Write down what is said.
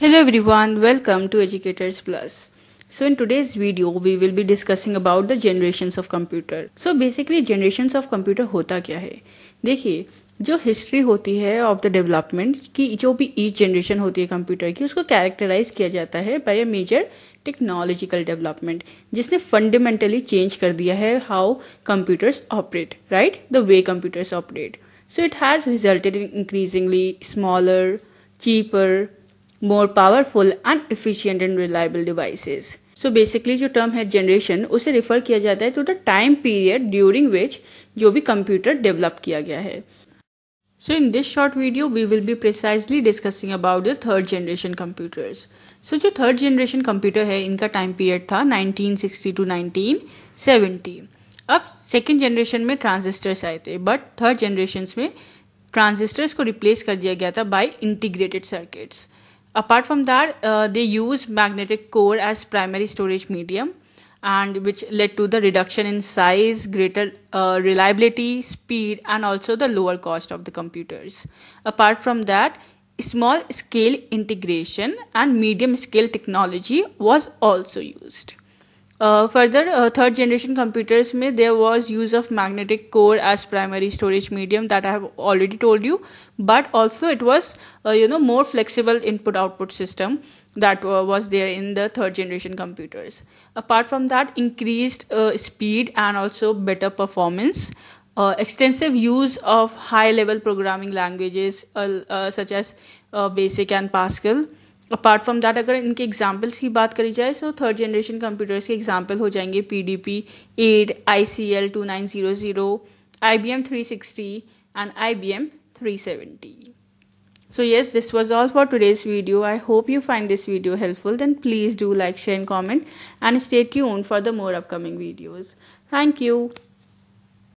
Hello everyone, welcome to Educators Plus. So in today's video we will be discussing about the generations of computer. So basically generations of computer होता क्या है देखिए जो history होती है of the development की जो भी ईच जनरेशन होती है कंप्यूटर की उसको कैरेक्टराइज किया जाता है by a major technological development जिसने फंडामेंटली चेंज कर दिया है how computers operate right the way computers operate so it has resulted in increasingly smaller cheaper more powerful and efficient and reliable devices. So basically जो term है generation उसे refer किया जाता है to the time period during which जो भी computer develop किया गया है। So in this short video we will be precisely discussing about the third generation computers so जो थर्ड जनरेशन कंप्यूटर है, इनका टाइम पीरियड था 1960 टू 1970 अब सेकेंड जनरेशन में ट्रांजिस्टर्स आए थे बट थर्ड जनरेशन में ट्रांजिस्टर्स को रिप्लेस कर दिया गया था by integrated circuits apart from that uh, they use magnetic core as primary storage medium and which led to the reduction in size greater uh, reliability speed and also the lower cost of the computers. Apart from that small scale integration and medium scale technology was also used uh, further, uh, third generation computers may there was use of magnetic core as primary storage medium that I have already told you, but also it was uh, you know more flexible input output system that uh, was there in the third generation computers. Apart from that, increased uh, speed and also better performance. Uh, extensive use of high level programming languages such as BASIC and Pascal apart from that अगर इनके examples की बात करी जाए तो third generation computers के example हो जाएँगे P D P eight I C L two nine zero zero I B M three sixty and I B M three seventy so yes this was all for today's video I hope you find this video helpful then please do like share and comment and stay you own for the more upcoming videos thank you